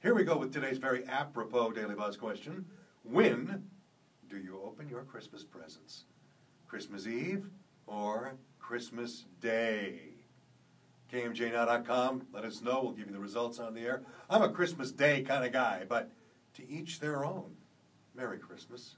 Here we go with today's very apropos Daily Buzz question. When do you open your Christmas presents? Christmas Eve or Christmas Day? KMJNow.com, let us know. We'll give you the results on the air. I'm a Christmas Day kind of guy, but to each their own. Merry Christmas.